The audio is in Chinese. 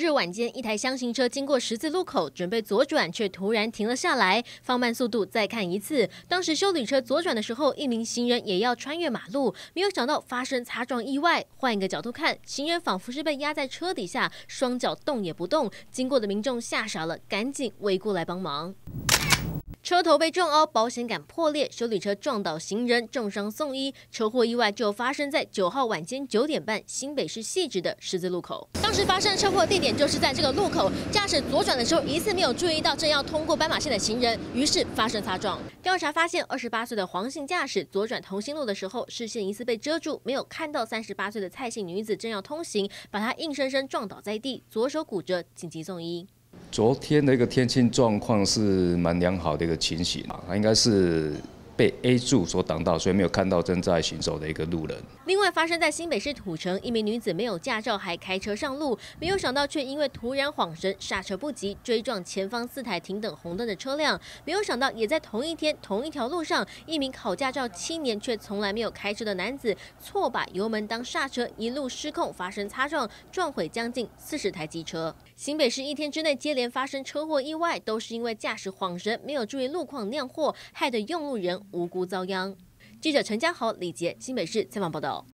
日晚间，一台箱型车经过十字路口，准备左转，却突然停了下来，放慢速度再看一次。当时修理车左转的时候，一名行人也要穿越马路，没有想到发生擦撞意外。换一个角度看，行人仿佛是被压在车底下，双脚动也不动。经过的民众吓傻了，赶紧围过来帮忙。车头被撞凹，保险杆破裂，修理车撞倒行人，重伤送医。车祸意外就发生在九号晚间九点半，新北市细致的十字路口。当时发生车祸地点就是在这个路口，驾驶左转的时候疑似没有注意到正要通过斑马线的行人，于是发生擦撞。调查发现，二十八岁的黄姓驾驶左转同心路的时候，视线疑似被遮住，没有看到三十八岁的蔡姓女子正要通行，把她硬生生撞倒在地，左手骨折，紧急送医。昨天的一个天气状况是蛮良好的一个情形啊，应该是。被 A 柱所挡到，所以没有看到正在行走的一个路人。另外，发生在新北市土城，一名女子没有驾照还开车上路，没有想到却因为突然晃神，刹车不及，追撞前方四台停等红灯的车辆。没有想到，也在同一天同一条路上，一名考驾照七年却从来没有开车的男子，错把油门当刹车，一路失控发生擦撞，撞毁将近四十台机车。新北市一天之内接连发生车祸意外，都是因为驾驶晃神，没有注意路况酿祸，害得用路人。无辜遭殃。记者陈家豪、李杰，新北市采访报道。